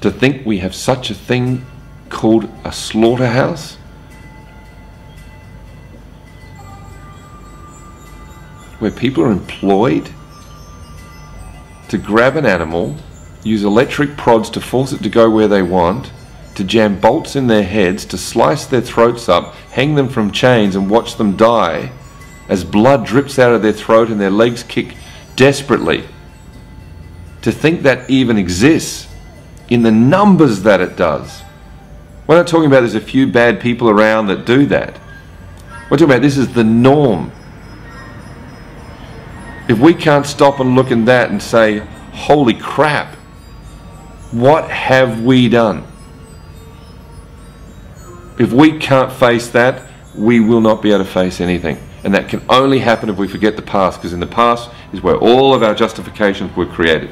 To think we have such a thing called a slaughterhouse? Where people are employed to grab an animal, use electric prods to force it to go where they want, to jam bolts in their heads, to slice their throats up, hang them from chains, and watch them die as blood drips out of their throat and their legs kick desperately. To think that even exists in the numbers that it does. We're not talking about there's a few bad people around that do that. We're talking about this is the norm. If we can't stop and look at that and say, holy crap, what have we done? If we can't face that, we will not be able to face anything. And that can only happen if we forget the past, because in the past is where all of our justifications were created.